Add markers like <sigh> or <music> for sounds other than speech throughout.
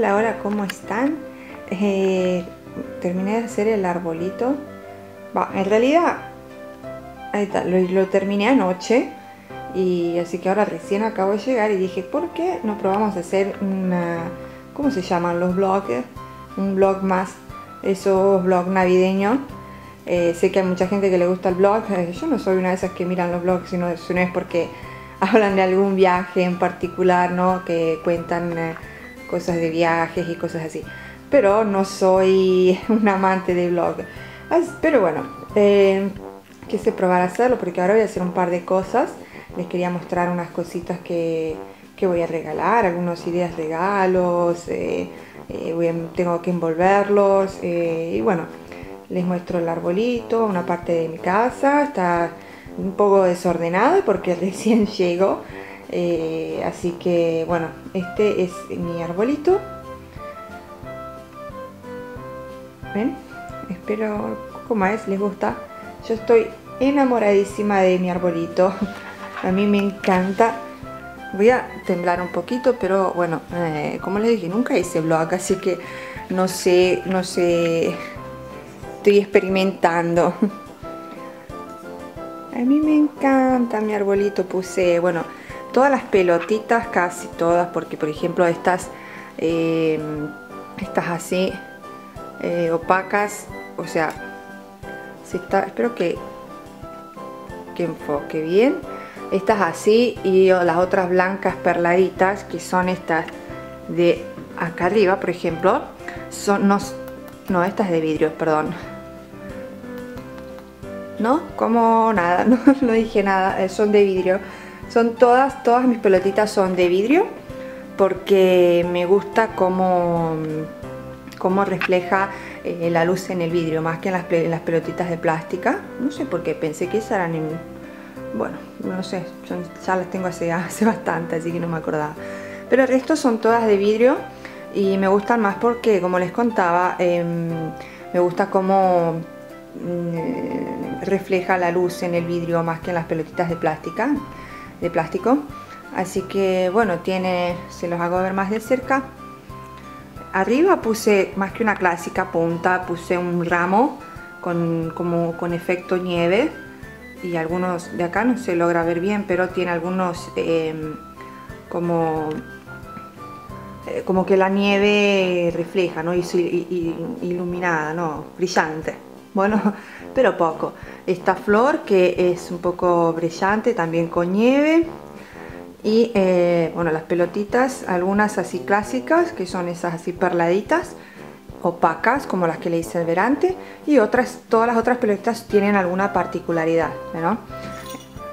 Hola, hola, ¿cómo están? Eh, terminé de hacer el arbolito. Va, en realidad, ahí está, lo, lo terminé anoche. Y así que ahora recién acabo de llegar y dije, ¿por qué no probamos a hacer una... ¿Cómo se llaman los blogs? Un blog más, esos blogs navideños. Eh, sé que hay mucha gente que le gusta el blog. eh, yo no soy una de esas que miran los blogs, sino, sino es porque <laughs> hablan de algún viaje en particular, ¿no? Que cuentan cosas de viajes y cosas así. Pero no soy <laughs> un amante de blog. Pero bueno, eh, quise probar a hacerlo porque ahora voy a hacer un par de cosas. Les quería mostrar unas cositas que, que voy a regalar, algunas ideas regalos. eh, eh, voy a- tengo que envolverlos. eh, y bueno, les muestro el arbolito, una parte de mi casa. Está un poco desordenado porque <laughs> recién llego. Eh, así que bueno, este es mi arbolito. ¿Ven? Espero, ¿cómo es? ¿Les gusta? Yo estoy enamoradísima de mi arbolito. <laughs> A mí me encanta. Voy a temblar un poquito, pero bueno, eh, como les dije, nunca hice vlog, así que no sé, no sé. Estoy experimentando. <laughs> A mí me encanta mi arbolito. Puse, bueno, todas las pelotitas, casi todas, porque por ejemplo estas, eh, estas así, eh, opacas, o sea, si está, espero que, que enfoque bien. Estas así y las otras blancas perladitas, que son estas de acá arriba, por ejemplo, son, no, no, estas de vidrio, perdón. ¿No? Como nada, <laughs> no, no dije nada, eh, son de vidrio. Son todas, todas mis pelotitas son de vidrio porque me gusta cómo, cómo refleja eh, la luz en el vidrio, más que en las, pelotitas de plástica. No sé por qué, pensé que esas eran en... Bueno, no sé, ya las tengo <laughs> hace, bastante, así que no me acordaba. Pero el resto son todas de vidrio y me gustan más porque, como les contaba, em, me gusta cómo mm, refleja la luz en el vidrio más que en las pelotitas de plástica, de plástico. Así que bueno, tiene, se los hago ver más de cerca. Arriba puse más que una clásica punta, puse un ramo con, como, con efecto nieve y algunos de acá no se logra ver bien, pero tiene algunos eh, como eh, como que la nieve refleja, ¿no? Y- iluminada, ¿no? Brillante. Bueno, <laughs> pero poco. Esta flor que es un poco brillante, también con nieve. Y eh, bueno, las pelotitas, algunas así clásicas, que son esas así perladitas, opacas, como las que le hice al verante. Y otras, todas las otras pelotitas tienen alguna particularidad, ¿no?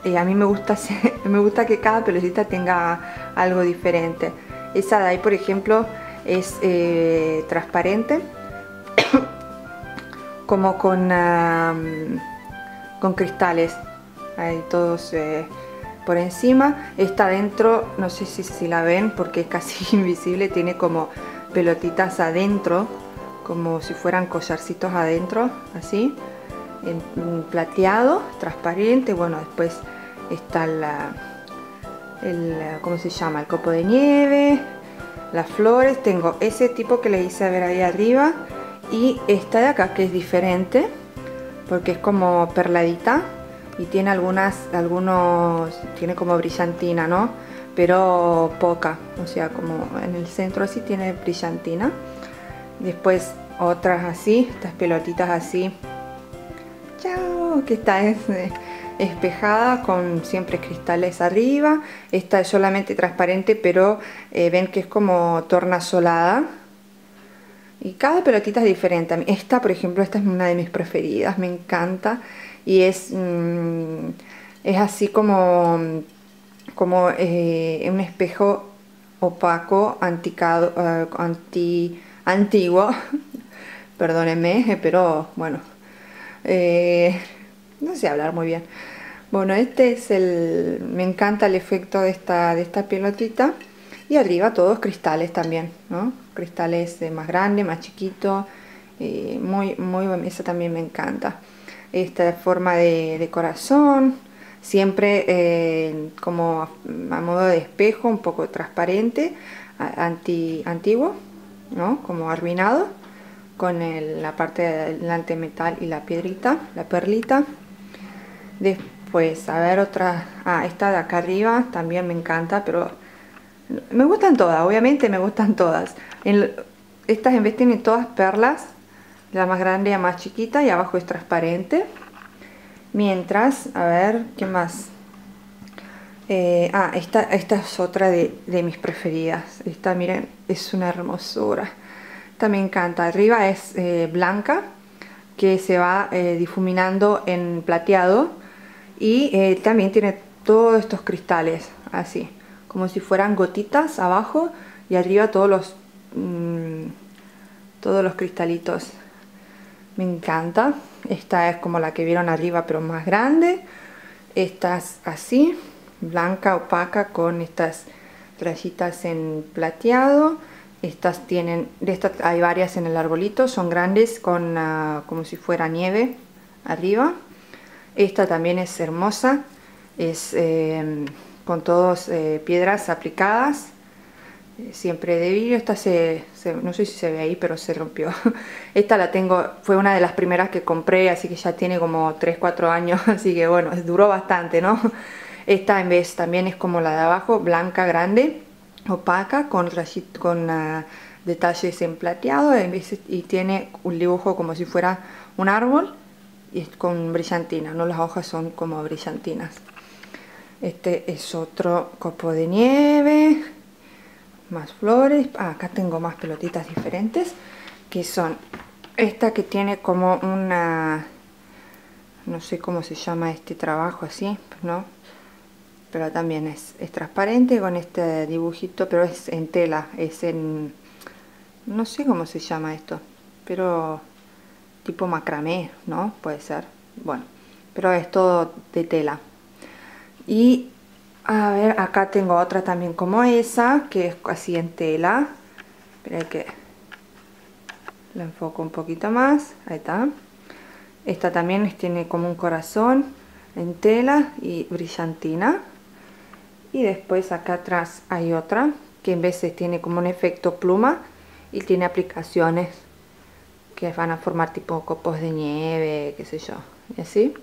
Y a mí me gusta, <laughs> me gusta que cada pelotita tenga algo diferente. Esa de ahí, por ejemplo, es eh, transparente, como con, am, con cristales, ahí todos eh, por encima. Esta adentro, no sé si, si la ven porque es casi <laughs> invisible, tiene como pelotitas adentro, como si fueran collarcitos adentro, así, en plateado, transparente. Bueno, después está la, el, ¿cómo se llama? El copo de nieve, las flores. Tengo ese tipo que le hice ver ahí arriba y esta de acá que es diferente porque es como perladita y tiene algunas, algunos, tiene como brillantina, ¿no? Pero poca, o sea, como en el centro así tiene brillantina. Después otras así, estas pelotitas así. Chao, que esta es eh, espejada con siempre cristales arriba. Esta es solamente transparente, pero eh, ven que es como tornasolada. Y cada pelotita es diferente. Esta, por ejemplo, esta es una de mis preferidas, me encanta. Y es, mm, es así como, como eh, un espejo opaco, anticado, eh, anti, antiguo. <laughs> Perdónenme, pero bueno, eh, no sé hablar muy bien. Bueno, este es el. Me encanta el efecto de esta, de esta pelotita. Y arriba todos cristales también, ¿no? Cristales eh, más grandes, más chiquitos. eh, muy, muy, esa también me encanta. Esta forma de, corazón, siempre eh, como a, modo de espejo, un poco transparente, anti, antiguo. ¿no? Como arruinado, con la parte delante metal y la piedrita, la perlita. Después, a ver otra, ah, esta de acá arriba también me encanta, pero me gustan todas, obviamente me gustan todas. estas en vez tienen todas perlas, la más grande y la más chiquita y abajo es transparente. Mientras, a ver, ¿qué más? Eh, ah, esta, esta es otra de, mis preferidas. Esta, miren, es una hermosura. Esta me encanta. Arriba es eh, blanca, que se va eh, difuminando en plateado. Y también tiene todos estos cristales, así, como si fueran gotitas abajo y arriba todos los, mm, todos los cristalitos. Me encanta. Esta es como la que vieron arriba, pero más grande. Esta es así blanca opaca con estas rayitas en plateado estas tienen estas hay varias en el arbolito son grandes con ah, como si fuera nieve arriba esta también es hermosa es em, con todas eh, piedras aplicadas. Siempre de vidrio. Esta se, no sé si se ve ahí pero se rompió. <laughs> Esta la tengo fue una de las primeras que compré así que ya tiene como 3 4 años <laughs> así que bueno duró bastante no esta en vez también es como la de abajo, blanca, grande, opaca, con, con uh, detalles en plateado y tiene un dibujo como si fuera un árbol y es con brillantina, no las hojas son como brillantinas. Este es otro copo de nieve, más flores. Ah, acá tengo más pelotitas diferentes que son esta que tiene como una no sé cómo se llama este trabajo así, ¿no? pero también es, transparente con este dibujito, pero es en tela, es en, no sé cómo se llama esto, pero tipo macramé, ¿no? Puede ser, bueno, pero es todo de tela. Y a ver, acá tengo otra también como esa, que es así en tela, espera que la enfoco un poquito más, ahí está. Esta también tiene como un corazón en tela y brillantina y después acá atrás hay otra que en veces tiene como un efecto pluma y tiene aplicaciones que van a formar tipo copos de nieve, qué sé yo, y así.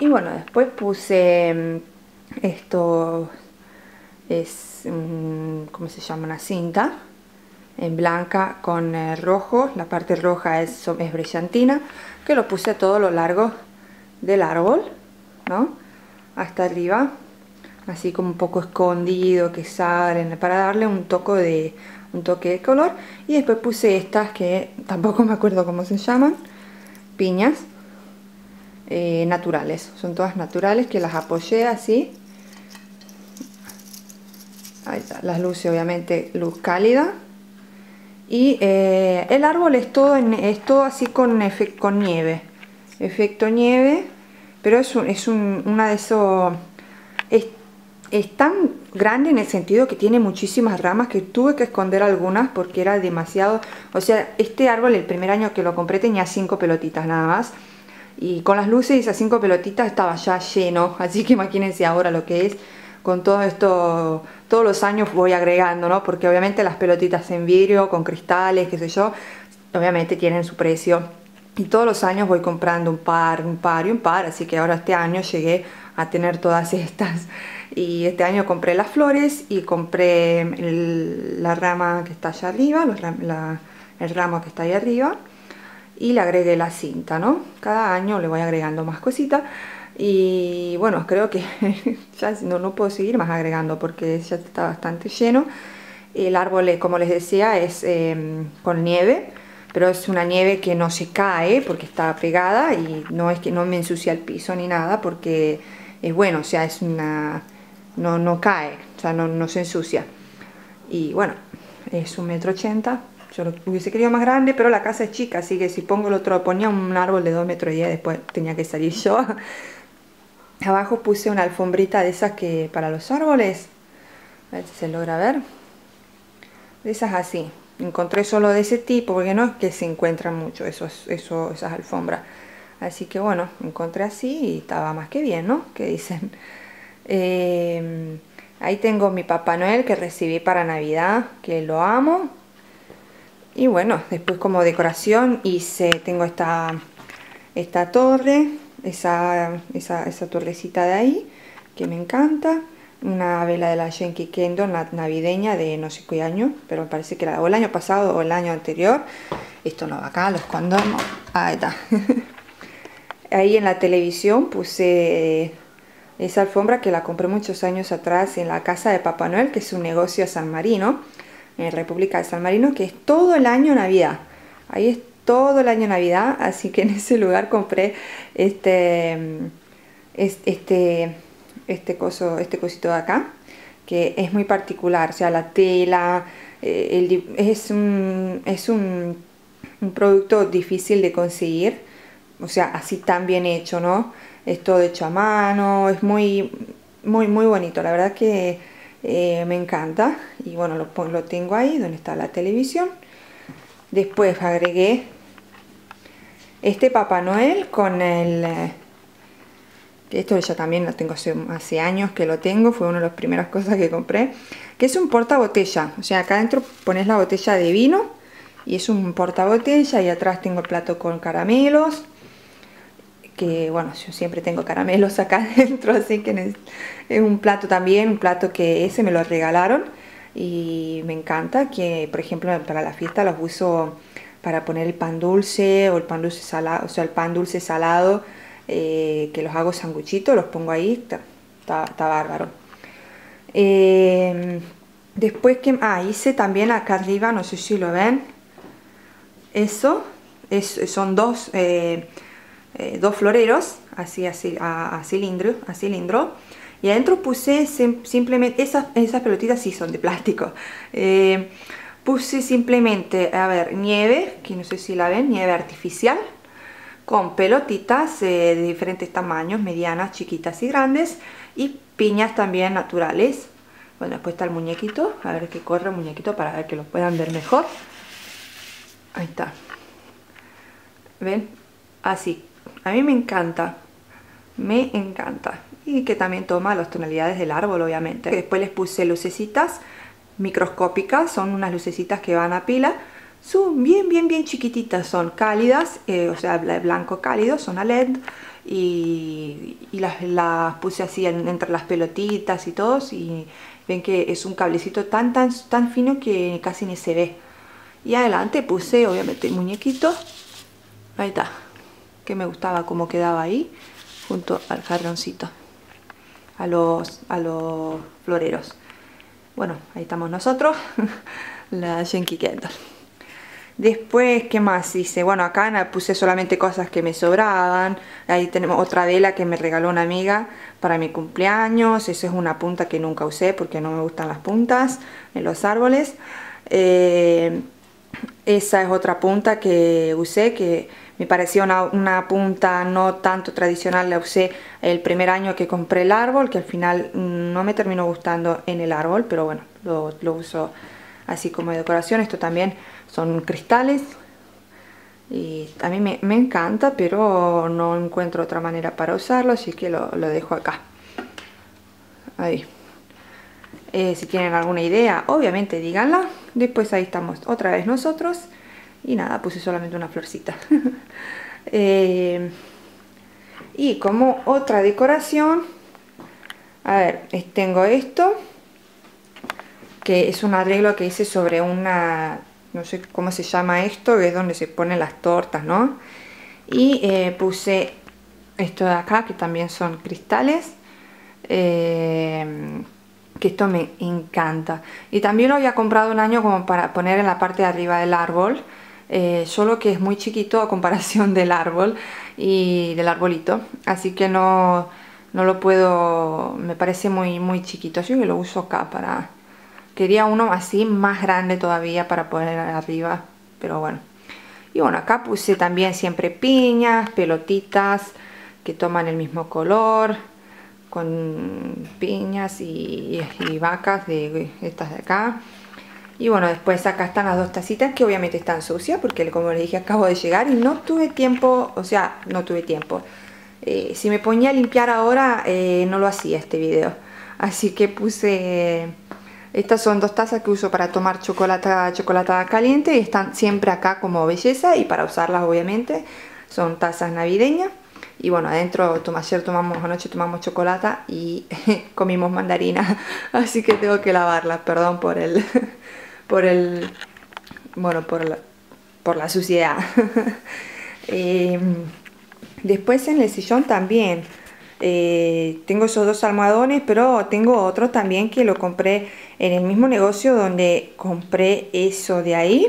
Y bueno, después puse mm, esto, es, ¿cómo se llama? Una cinta en blanca con eh, rojo, la parte roja es, es brillantina, que lo puse a todo lo largo del árbol, ¿no? Hasta arriba así como un poco escondido que salen para darle un toque de un toque de color y después puse estas que tampoco me acuerdo cómo se llaman piñas eh, naturales. Son todas naturales que las apoyé así. Las luces obviamente luz cálida. Y eh, el árbol es todo, en, es todo así con, con nieve. Efecto nieve pero es, es un, una de esos es tan grande en el sentido que tiene muchísimas ramas que tuve que esconder algunas porque era demasiado... O sea, este árbol el primer año que lo compré tenía cinco pelotitas nada más. Y con las luces y esas cinco pelotitas estaba ya lleno. Así que imagínense ahora lo que es. Con todo esto, todos los años voy agregando, ¿no? Porque obviamente las pelotitas en vidrio, con cristales, qué sé yo, obviamente tienen su precio. Y todos los años voy comprando un par, un par y un par. Así que ahora este año llegué a tener todas <laughs> estas y este año compré las flores y compré la rama que está allá arriba, el ramo que está ahí arriba y le agregué la cinta, ¿no? Cada año le voy agregando más cositas y bueno, creo que <laughs> ya no, no puedo seguir más agregando porque ya está bastante lleno. El árbol, como les decía, es em, con nieve, pero es una nieve que no se cae porque está pegada y no es que no me ensucia el piso ni nada porque es bueno, o sea, es una no, no cae, o sea, no, no se ensucia. Y bueno, es un metro ochenta. Yo lo hubiese querido más grande, pero la casa es chica, así que si pongo el otro, ponía un árbol de 2 metros y diez, después tenía que salir yo. <laughs> Abajo puse una alfombrita de esas que para los árboles, a ver si se logra ver, de esas así. Encontré solo de ese tipo, porque no es que se encuentran mucho esos, eso, esas alfombras. Así que bueno, encontré así y estaba más que bien, ¿no? Que dicen. <laughs> Eh, ahí tengo mi Papá Noel que recibí para Navidad, que lo amo. Y bueno, después como decoración hice, tengo esta, esta torre, esa, esa, torrecita de ahí, que me encanta. Una vela de la Yankee Candle navideña de no sé qué año, pero me parece que era o el año pasado o el año anterior. Esto no va acá, los condomos. Ahí está. <laughs> Ahí en la televisión puse esa alfombra que la compré muchos años atrás en la casa de Papá Noel, que es un negocio de San Marino, en República de San Marino, que es todo el año Navidad. Ahí es todo el año Navidad, <laughs> así que en ese lugar compré este, este, este, coso, este cosito de acá, que es muy particular, o sea, la tela, eh, es, un, es un, un producto difícil de conseguir, o sea, así tan bien hecho, ¿no? Es todo hecho a mano, es muy, muy, muy bonito, la verdad que eh, me encanta. Y bueno, lo, lo tengo ahí, donde está la televisión. Después agregué este Papá Noel con el... Eh, esto ya también lo tengo hace, hace, años que lo tengo, fue una de las primeras cosas que compré, que es un porta botella, o sea, acá adentro pones la botella de vino y es un porta botella y atrás tengo el plato con caramelos, que bueno, yo siempre tengo caramelos acá <laughs> adentro, así que es un plato también, un plato que ese me lo regalaron y me encanta, que por ejemplo para la fiesta los uso para poner el pan dulce o el pan dulce salado, o sea, el pan dulce salado, eh, que los hago sanguchitos, los pongo ahí, está, bárbaro. Eh, después que, ah, hice también acá arriba, no sé si lo ven, eso, es, son dos... Eh, eh, dos floreros, así, así a, cilindro, a cilindro. Y adentro puse simplemente, esas, esas pelotitas sí son de plástico. Eh, puse simplemente, a ver, nieve, que no sé si la ven, nieve artificial, con pelotitas eh, de diferentes tamaños, medianas, chiquitas y grandes, y piñas también naturales. Bueno, después está el muñequito, a ver que corre el muñequito para ver que lo puedan ver mejor. Ahí está. ¿Ven? Así, a mí me encanta, me encanta. Y que también toma las tonalidades del árbol, obviamente. Después les puse lucecitas microscópicas, son unas lucecitas que van a pila. Son bien, bien, bien chiquititas, son cálidas, eh, o sea, blanco cálido, son a LED. Y, las, puse así entre las pelotitas y todos. Y ven que es un cablecito tan, tan, tan fino que casi ni se ve. Y adelante puse, obviamente, el muñequito. Ahí está que me gustaba cómo quedaba ahí junto al jarroncito a los, a los floreros. Bueno, ahí estamos nosotros <laughs> la Yankee Candle después, ¿qué más hice? bueno, acá puse solamente cosas que me sobraban. Ahí tenemos otra vela que me regaló una amiga para mi cumpleaños. Esa es una punta que nunca usé porque no me gustan las puntas en los árboles. Eh, esa es otra punta que usé que me parecía una, punta no tanto tradicional, la usé el primer año que compré el árbol, que al final no me terminó gustando en el árbol, pero bueno, lo, uso así como decoración. Esto también son cristales y a mí me, encanta, pero no encuentro otra manera para usarlo, así que lo, dejo acá. Ahí. Eh, si tienen alguna idea, obviamente díganla. Después ahí estamos otra vez nosotros y nada, puse solamente una florcita. <laughs> Eh, y como otra decoración, a ver, tengo esto, que es un arreglo que hice sobre una, no sé cómo se llama esto, que es donde se ponen las tortas, ¿no? Y eh, puse esto de acá, que también son cristales, eh, que esto me encanta. Y también lo había comprado un año como para poner en la parte de arriba del árbol, eh, solo que es muy chiquito a comparación <laughs> del árbol y del arbolito, así que no, no lo puedo, me parece muy, muy chiquito, así que lo uso acá para... Quería uno así más grande todavía para poner arriba, pero bueno. Y bueno, acá puse también siempre piñas, pelotitas que toman el mismo color, con piñas y, y vacas de estas de acá. Y bueno, después acá están las dos tacitas que obviamente están sucias porque como les dije acabo de llegar y no tuve tiempo, o sea, no tuve tiempo. Eh, si me ponía a limpiar ahora eh, no lo hacía este video. Así que puse Estas son dos tazas que uso para tomar chocolate, chocolatada caliente y están siempre acá como belleza y para usarlas obviamente. Son tazas navideñas. Y bueno, adentro ayer tomamos, anoche tomamos chocolate y <laughs> comimos mandarina. <laughs> Así que tengo que lavarlas, perdón por el, por el, bueno, por la, por la suciedad. <laughs> Em, después en el sillón también. Eh, tengo esos dos almohadones, pero tengo otro también que lo compré en el mismo negocio donde compré eso de ahí.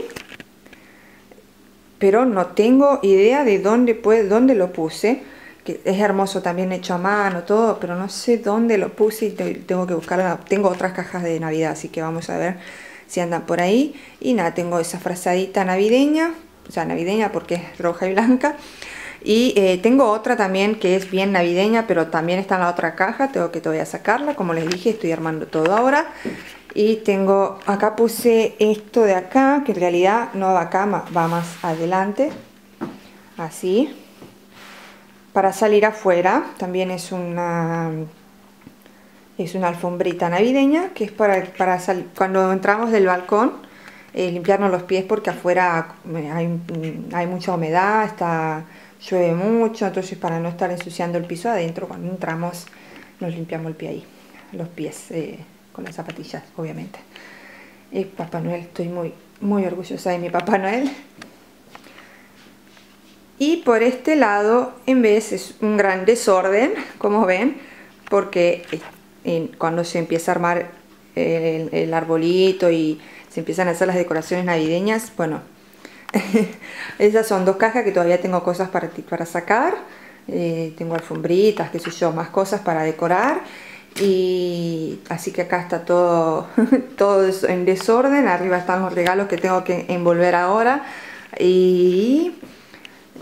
Pero no tengo idea de dónde, puede, dónde lo puse. Que es hermoso también hecho a mano, todo, pero no sé dónde lo puse y tengo que buscar. Tengo otras cajas de Navidad, así que vamos a ver si andan por ahí. Y nada, tengo esa frazadita navideña, o sea, navideña porque es roja y blanca. Y eh, tengo otra también que es bien navideña, pero también está en la otra caja. Tengo que todavía sacarla. Como les dije, estoy armando todo ahora. Y tengo, acá puse esto de acá, que en realidad no va acá, va más adelante. Así. Para salir afuera. También es una es una alfombrita navideña que es para, para cuando entramos del balcón eh, limpiarnos los pies porque afuera eh, hay, hay mucha humedad, está llueve mucho, entonces para no estar ensuciando el piso adentro, cuando entramos nos limpiamos el pie ahí, los pies eh, con las zapatillas, obviamente. Y Papá Noel, estoy muy, muy orgullosa de mi Papá Noel. Y por este lado, en vez es un gran desorden, como ven, porque cuando se empieza a armar el, el arbolito y se empiezan a hacer las decoraciones navideñas, bueno, <laughs> Esas son dos cajas que todavía tengo cosas para, para sacar. Eh, tengo alfombritas, qué sé yo, más cosas para decorar. Y así que acá está todo, <laughs> todo en desorden. Arriba están los regalos que tengo que envolver ahora. Y,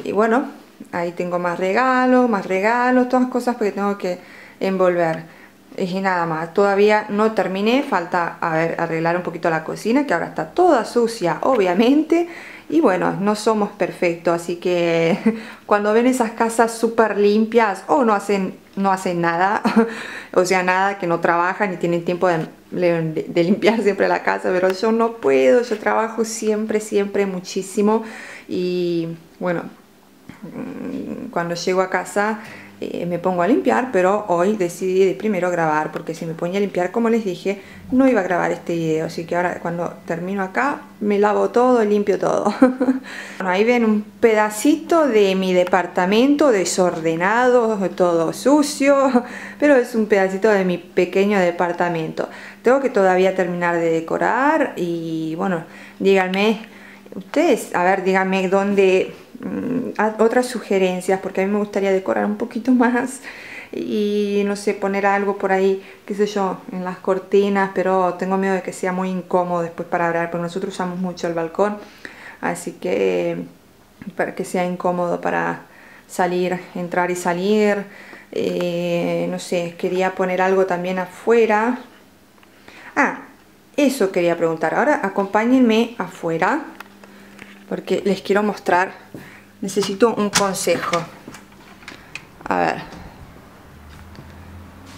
y bueno, ahí tengo más regalos, más regalos, todas cosas que tengo que envolver y nada más, todavía no terminé, falta arreglar un poquito la cocina que ahora está toda sucia obviamente y bueno, no somos perfectos, así que <laughs> cuando ven esas casas súper limpias o no hacen, no hacen nada, <laughs> o sea, nada, que no trabajan y tienen tiempo de, de limpiar siempre la casa, pero yo no puedo, yo trabajo siempre, siempre muchísimo y bueno, mm, cuando llego a casa eh, me pongo a limpiar, pero hoy decidí de primero grabar, porque si me ponía a limpiar, como les dije, no iba a grabar este video, así que ahora cuando termino acá, me lavo todo, limpio todo. <laughs> bueno, ahí ven un pedacito de mi departamento desordenado, todo sucio, <laughs> pero es un pedacito de mi pequeño departamento. Tengo que todavía terminar de decorar y bueno, díganme, ustedes, a ver, díganme dónde otras sugerencias porque a mí me gustaría decorar un poquito <laughs> más y no sé, poner algo por ahí, qué sé yo, en las cortinas, pero tengo miedo de que sea muy incómodo después para hablar, porque nosotros usamos mucho el balcón, así que para que sea incómodo para salir, entrar y salir, eh, no sé, quería poner algo también afuera. Ah, eso quería preguntar, ahora acompáñenme afuera, porque les quiero mostrar necesito un consejo. A ver.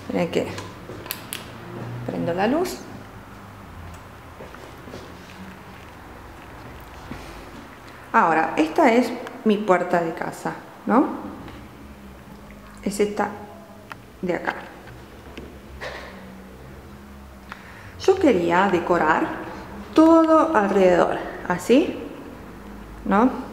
Esperen que prendo la luz. Ahora, esta es mi puerta de casa, ¿no? Es esta de acá. Yo quería decorar todo alrededor, así, ¿no?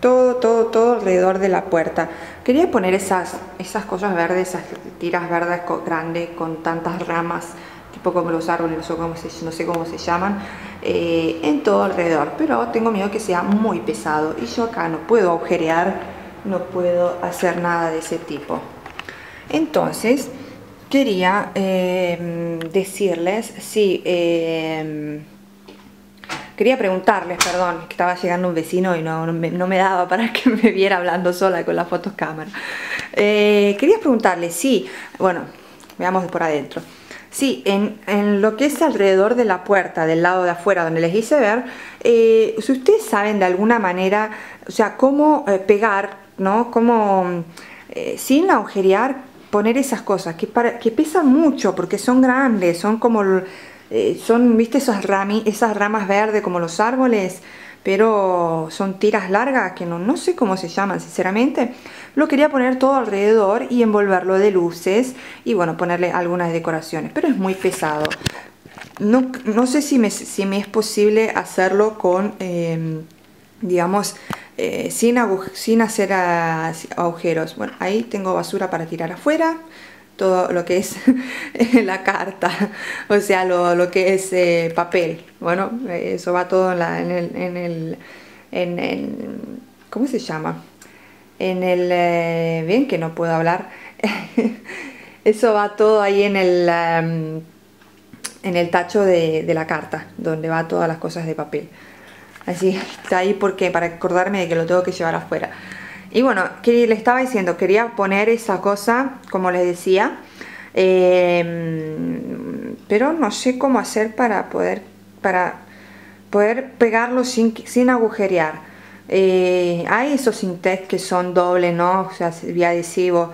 todo, todo, todo alrededor de la puerta. Quería poner esas, esas cosas verdes, esas tiras verdes grandes con tantas ramas, tipo como los árboles, o como no sé cómo se llaman, eh, en todo alrededor. Pero tengo miedo que sea muy pesado y yo acá no puedo agujerear, no puedo hacer nada de ese tipo. Entonces, quería eh, decirles si... Eh, Quería preguntarles, perdón, que estaba llegando un vecino y no, me, daba para <laughs> que me viera hablando sola con la fotocámara. Eh, quería preguntarles, sí, bueno, veamos por adentro. Sí, en, lo que es alrededor de la puerta, del lado de afuera, donde les hice ver, eh, si ustedes saben de alguna manera, o sea, cómo eh, pegar, ¿no? Cómo, sin agujerear, poner esas cosas que, que pesan mucho porque son grandes, son como eh, son, viste, esas, rami, esas ramas verdes como los árboles, pero son tiras largas que no, no sé cómo se llaman sinceramente. Lo quería poner todo alrededor y envolverlo de luces y bueno, ponerle algunas decoraciones, pero es muy pesado. No, no sé si me, si me es posible hacerlo con, em, digamos, eh, sin, sin hacer agujeros. Bueno, ahí tengo basura para tirar afuera todo lo que es <laughs> la carta, <laughs> o sea, lo, que es eh, papel. Bueno, eso va todo en, la, en el, en el en, ¿cómo se llama? En el, eh, bien que no puedo hablar, <laughs> eso va todo ahí en el, em, en el tacho de, de, la carta, donde va todas las cosas de papel. Así está ahí porque para acordarme de que lo tengo que llevar afuera. Y bueno, que le estaba diciendo, quería poner esa cosa, como les decía, em, pero no sé cómo hacer para poder, para poder pegarlo sin, sin agujerear. Eh, hay esos Sintex que son doble, ¿no? O sea, vía adhesivo,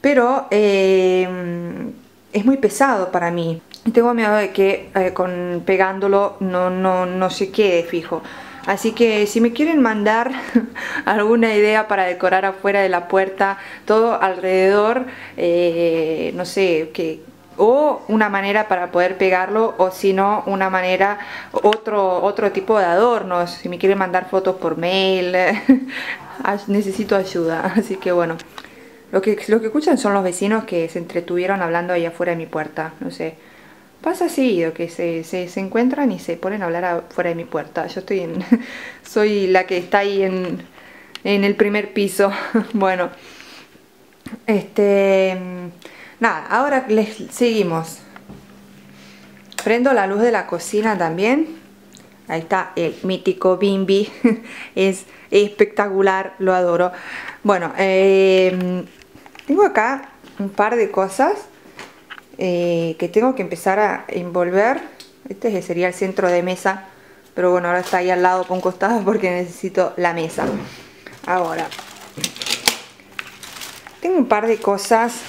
pero em, es muy pesado para mí. Tengo miedo de que eh, con pegándolo no, no, no se quede fijo. Así que si me quieren mandar <laughs> alguna idea para decorar afuera de la puerta, todo alrededor, eh, no sé, que o una manera para poder pegarlo o si no una manera otro otro tipo de adornos. Si me quieren mandar fotos por mail <laughs> necesito ayuda. <laughs> Así que bueno lo que lo que escuchan son los vecinos que se entretuvieron hablando ahí afuera de mi puerta no sé Pasa seguido que se, se, encuentran y se ponen a hablar fuera de mi puerta. Yo estoy en. <laughs> soy la que está ahí en, en el primer piso. <laughs> bueno. Este. Nada, ahora les seguimos. Prendo la luz de la cocina también. Ahí está el mítico Bimbi. <laughs> es espectacular, lo adoro. Bueno, eh, tengo acá un par de cosas eh, que tengo que empezar a envolver. Este sería el centro de mesa, pero bueno, ahora está ahí al lado un costado porque necesito la mesa. Ahora, tengo un par de cosas,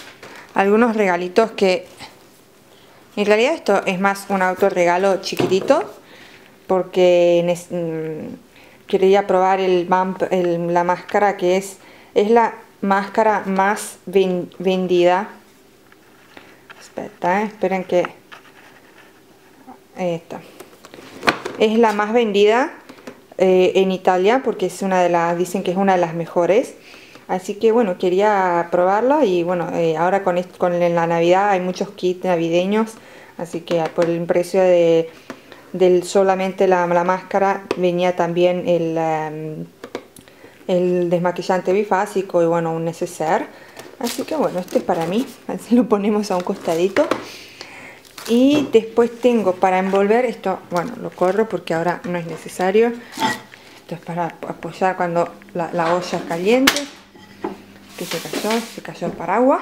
algunos regalitos que... En realidad esto es más un autorregalo chiquitito, porque mm, quería probar la máscara que es, es la máscara más vendida ¿eh? esperen que... Esta. Es la más vendida eh, en Italia porque es una de las, dicen que es una de las mejores. Así que bueno, quería probarla y bueno, eh, ahora con, con la Navidad hay muchos kits navideños. Así que por el precio de del solamente la, máscara venía también el, em, el desmaquillante bifásico y bueno, un neceser. Así que bueno, este es para mí, <laughs> así lo ponemos a un costadito. Y después tengo para envolver, esto, bueno, lo corro porque ahora no es necesario. Esto es para apoyar cuando la, olla caliente. Que se cayó, se cayó el paraguas.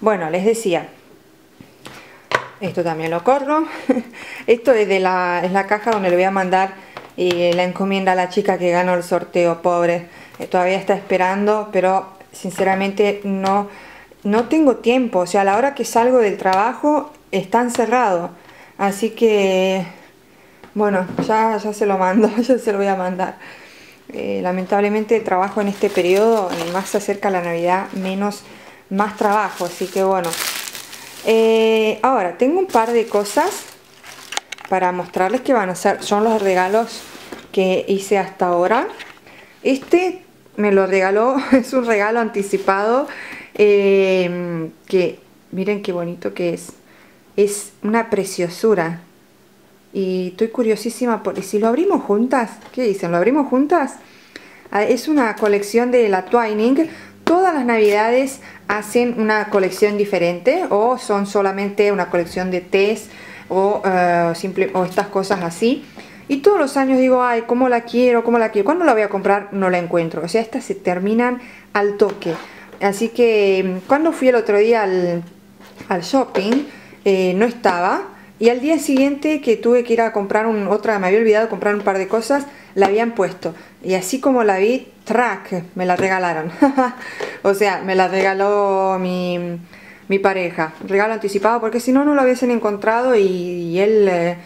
Bueno, les decía, esto también lo corro. <laughs> Esto es de la, es la caja donde le voy a mandar eh, la encomienda a la chica que ganó el sorteo, pobre. Eh, todavía está esperando, pero sinceramente no, no tengo tiempo, o sea, a la hora que salgo del trabajo está encerrado, así que, bueno, ya, ya se lo mando, <laughs> ya se lo voy a mandar. Eh, lamentablemente trabajo en este periodo, más se acerca la Navidad, menos, más trabajo, así que bueno. Eh, ahora, tengo un par de cosas para mostrarles que van a ser, son los regalos que hice hasta ahora. Este me lo regaló, <laughs> es un regalo anticipado em, que miren qué bonito que es. Es una preciosura. Y estoy curiosísima por si lo abrimos juntas. ¿Qué dicen? ¿Lo abrimos juntas? Ah, es una colección de la Twining. Todas las navidades hacen una colección diferente o son solamente una colección de tés o, uh, simple, o estas cosas así. Y todos los años digo, ay, ¿cómo la quiero? ¿Cómo la quiero? ¿Cuándo la voy a comprar? No la encuentro. O sea, estas se terminan al toque. Así que cuando fui el otro día al, shopping, eh, no estaba. Y al día siguiente que tuve que ir a comprar un, otra, me había olvidado comprar un par de cosas, la habían puesto. Y así como la vi, track, me la regalaron. <laughs> o sea, me la regaló mi, mi pareja, regalo anticipado, porque si no, no lo hubiesen encontrado y, él eh,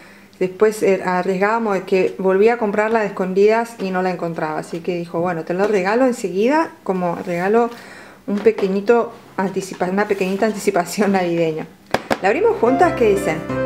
después eh, arriesgábamos de que volvía a comprarla de escondidas y no la encontraba. Así que dijo, bueno, te lo regalo enseguida como regalo un pequeñito anticipa una pequeñita <laughs> anticipación navideña. La abrimos juntas, ¿qué dicen?